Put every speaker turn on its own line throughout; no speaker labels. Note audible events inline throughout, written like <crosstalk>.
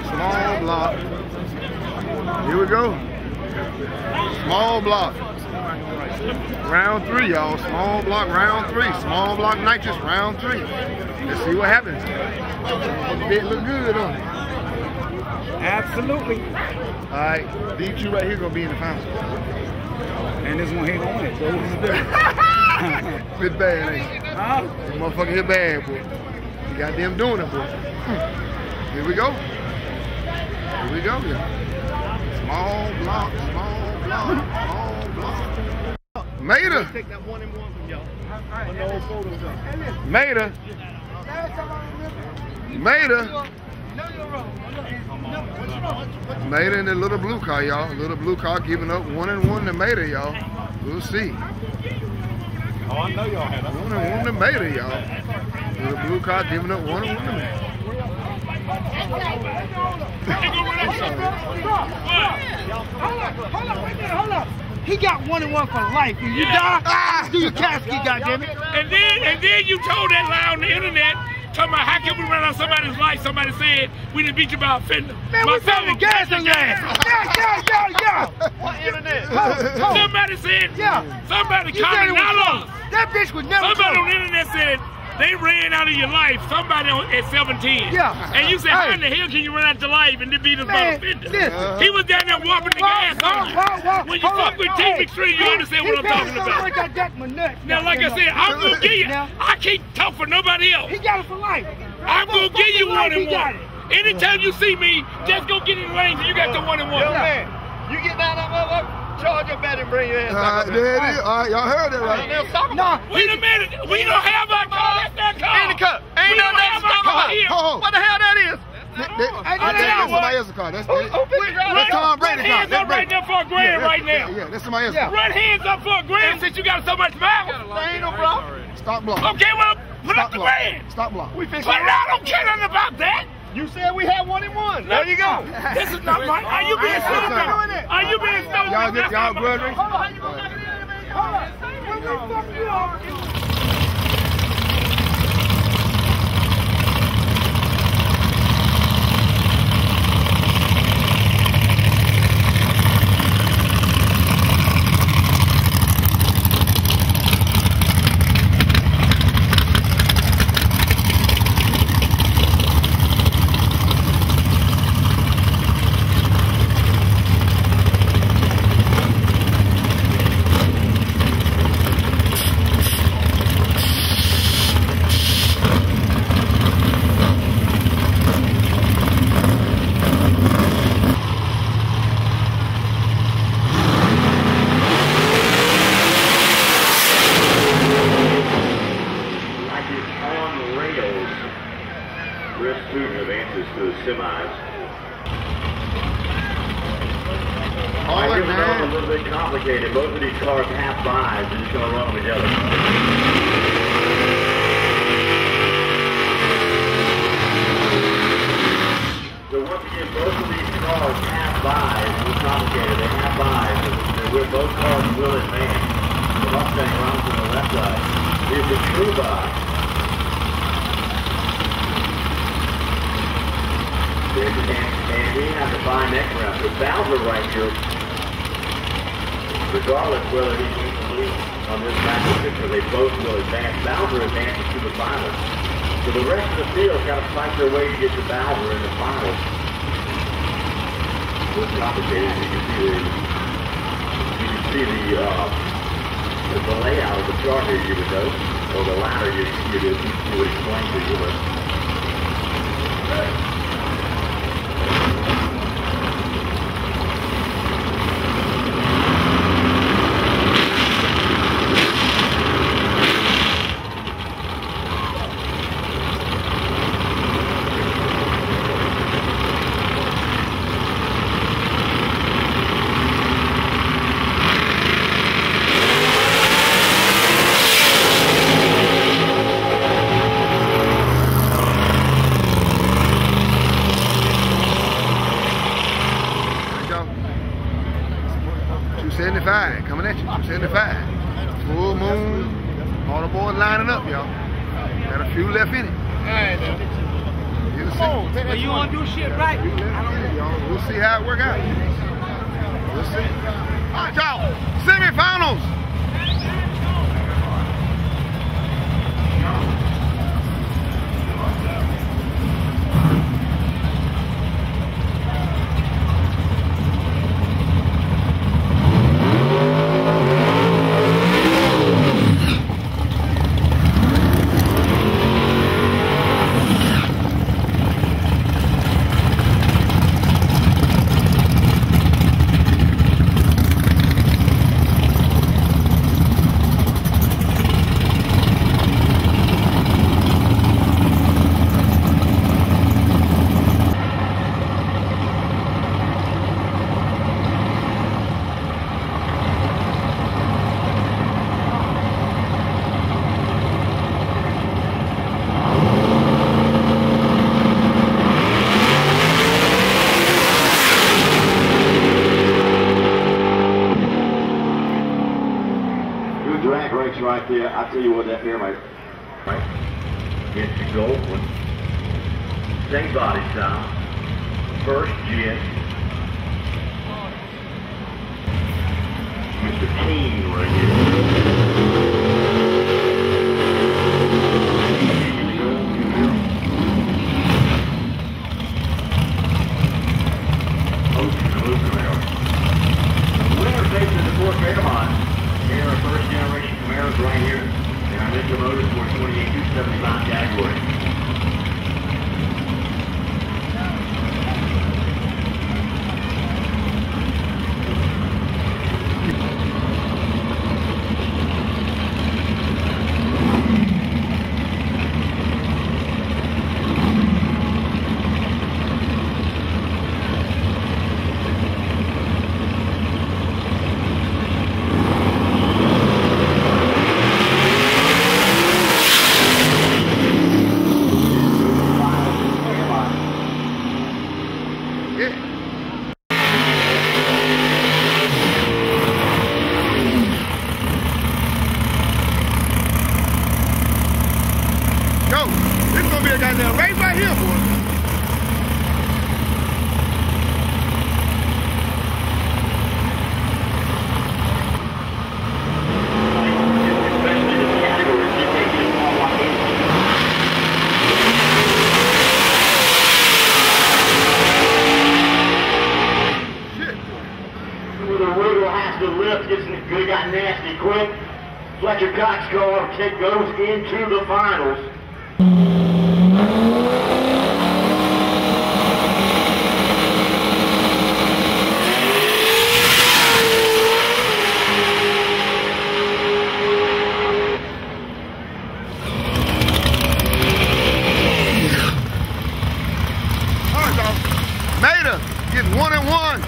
block, small block. Here we go. Small block. Round three, y'all. Small block, round three. Small block nitrous, round three. Let's see what happens. It look good on it.
Absolutely.
All right, these two right here gonna be in the final.
And this one here gonna win it. So difference?
It's <laughs> bad, ain't it?
huh?
This motherfucker here bad, boy. You goddamn doing it, boy. Hmm. Here we go. Here we go, y'all. Small block, small block, small block. Mater,
Take that one and one from y'all. When the old photos up.
Mater, Mater. Mater in the little blue car, y'all. Little blue car giving up one and one to Mater, y'all. We'll see.
Oh, I know y'all had
One and one to Mater, y'all. Little blue car giving up one and one to Mater.
He got one and one for life. If you die,
Ah!
do your casket, goddammit.
And then and then you told that lie on the internet, talking about how can we run out somebody's life? Somebody said we didn't beat you by a fender.
Man,
My
we found the
son
gas
was
on your ass. Yeah, yeah, yeah, yeah.
What internet?
Somebody said,
Yeah.
somebody
You
commented
was
out
close. That bitch was never
Somebody on the internet said they ran out of your life. Somebody on, at 17.
Yeah.
And you said, how in the hell can you run out your life and then be us by
Man,
fender? He was down there whopping the gas on you.
Whoa, whoa,
When you
hold
fuck
up.
with
Hey,
Team Extreme, you understand what I'm talking about.
much I got my nuts.
Now, like I said, I'm gonna give you. I can't talk for nobody else.
He got it for life.
I'm gonna
For
give you one
life,
and one. Anytime you see me, just go get in the lane and you got the one and one.
Young man, you get down that motherfucker, charge your bet and bring your ass
All right,
back up
there it is. All right, y'all heard that
there.
right.
They'll.
Nah,
Wait a minute, we don't have our car. That's that car.
Ain't the cut. Ain't nothing
don't
to
have our
stop
car
Ho, ho.
What the hell that is?
That- that-
Hey,
that's
hey,
that's
hey,
somebody else's car. That's
Who,
that-
who picked
Run,
Tom
run
Brady's car.
hands
That's
up right
Brady.
now for a grand
Yeah,
right now.
Yeah, that's somebody else's
Yeah.
car.
Run hands up for a grand since you got so much mouth.
Ain't no problem.
Stop block.
Okay, well, put
Stop
up the
block.
grand.
Stop block.
We
But I don't care nothing about that.
You said we had one in one. There you go.
This is not my. Are you being
I ain't saying
stupid?
that.
Are you being stupid?
Y'all,
That's
y'all
not my-
grudge race?
Hold on. Hold on. When we fuck you up,
like it's on the rails. Real student of answers to the semis.
All
I
right,
give it all a
man.
little bit Both of these cars half buys. They're just going to run them together. So once again, both of these cars half buys. It's complicated. They half buys. With both cars will advance. The Mustang runs to the left side. Here's the true buy. There's the and, we have to buy next round. So Bowser right here, regardless whether he wins or loses on this match picture, they both will advance. Bowser advances to the finals. So the rest of the field's got to fight their way to get to Bowser in the finals. It's complicated. You can see the you can see the uh, the, the layout of the chart here. You would know, or the ladder you, you, you would explain to you. But,
There you go. 275 coming at you. 275. Full moon. All the boys lining up, y'all. Got a few left in it. All right, to We'll
Come on.
see.
But you want to do shit right.
You let me in, y'all. We'll see how it work out. We'll see. All right, y'all. Semifinals.
Good drag race right there. I tell you what, that there might. Right? Gets the gold one. Same body style. First jet. Mr. King right here. Winner takes the Ford Fairmont. Here are first generation Camaros right here. And our Mr. Motorsport 28275 Jaguar.
Yeah. Yo, this gonna be a goddamn race right here, boy.
Especially the categories you take in all like this.
Shit.
With a wiggle has to it good, got nasty quick. Fletcher Cox car take goes into the finals.
All right, y'all. Mater gets one and one.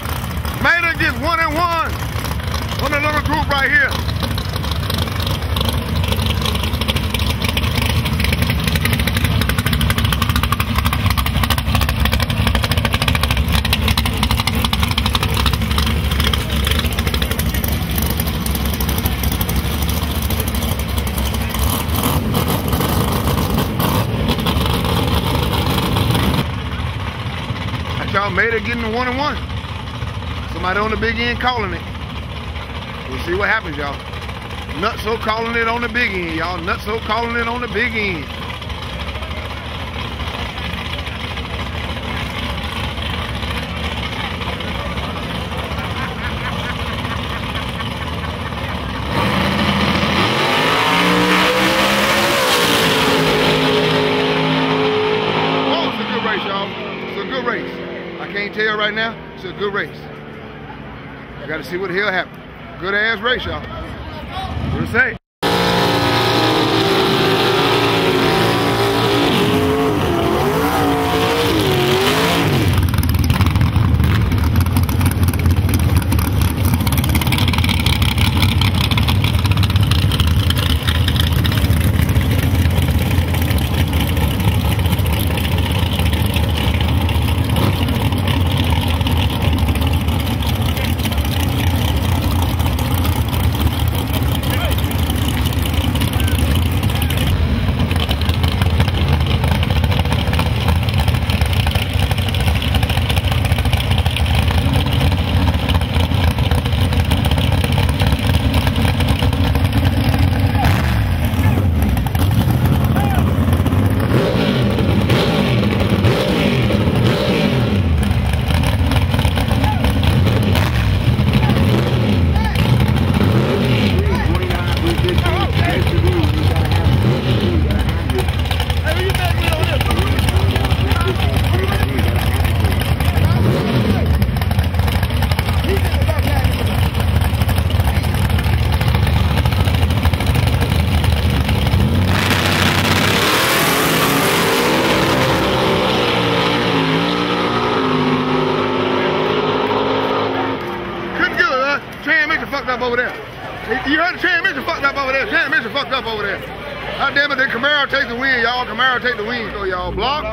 Mater gets one and one. On the little group right here. Y'all Mater getting the one and one. Somebody on the big end calling it. We'll see what happens, y'all. Nutso calling it on the big end, y'all. Nutso calling it on the big end. Oh, good race, y'all. It's a good race. I can't tell right now. It's a good race. I got to see what the hell happened. Good ass race, y'all. To say? You heard the transmission fucked up over there. Transmission fucked up over there. God damn it, then Camaro take the win, y'all. Camaro take the win, so y'all. Block,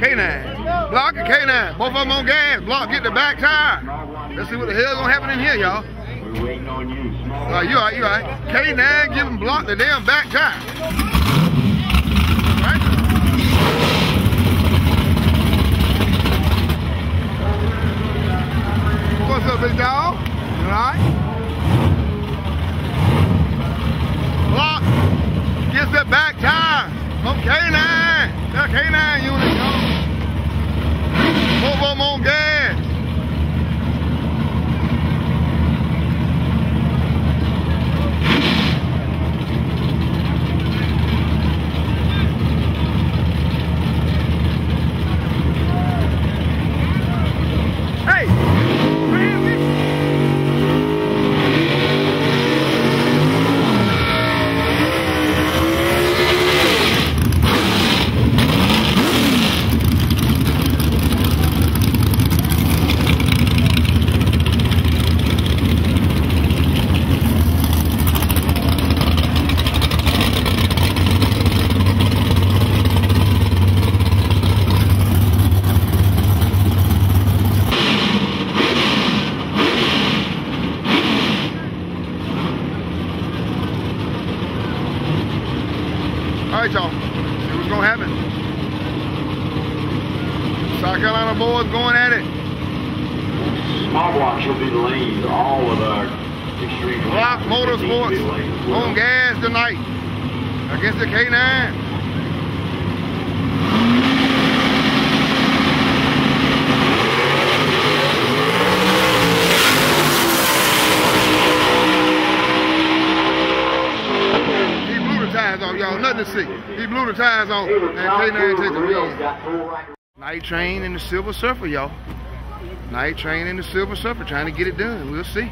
K9. Block and K9. Both of them on gas. Block, get the back tire. Let's see what the hell's gonna happen in here, y'all.
We're waiting on you.
All right, you all right, you all right. K9 give him block the damn back tire. What's up, big dog? You all right? Block gets the back tire from K9. That K9 unit, y'all. Both of them on gas. Hey! man, we- All right, y'all. See what's gonna happen. South Carolina boys going at it.
Small blocks will be the. All of our extreme.
Block
will
Motorsports
lanes as well.
on gas tonight against the K9. He blew the tires off, y'all. Nothing to see. He blew the tires off, and K9 takes the lead. Night train and the Silver Surfer, y'all. Night train and the Silver Surfer trying to get it done. We'll see.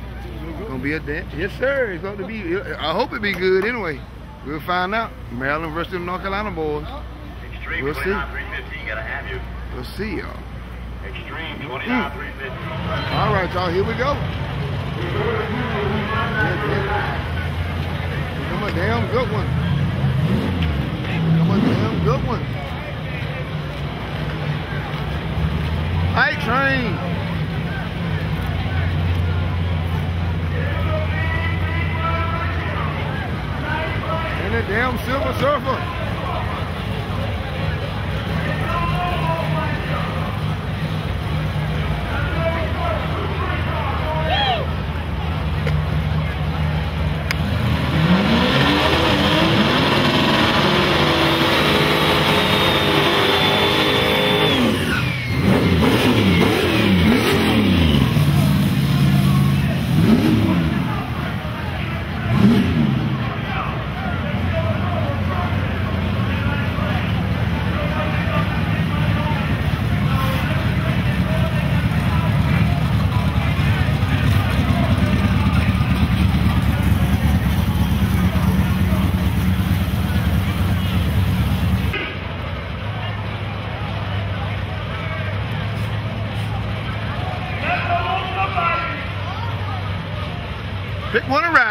Gonna be a day. Yes, sir. It's going to be. I hope it be good anyway. We'll find out. Maryland versus the North Carolina boys.
Extreme
We'll see.
29 350. Gotta have you.
We'll see, y'all.
Extreme 29
Mm.
350.
All right, y'all. Here we go. Come a damn good one.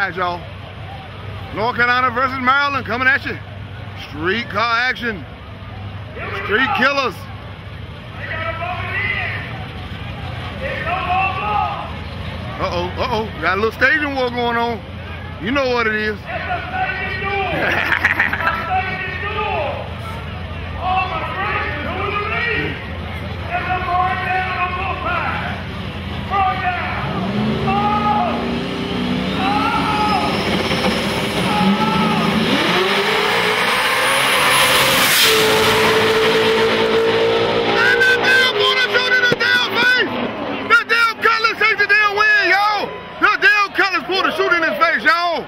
Pick one and ride, y'all. North Carolina versus Maryland coming at you. Street car action. Street killers. Uh-oh, uh-oh. Got a little staging war going on. You know what it is. <laughs> <laughs> face, y'all.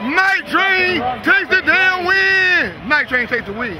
Night Train takes the damn win. Night Train takes the win.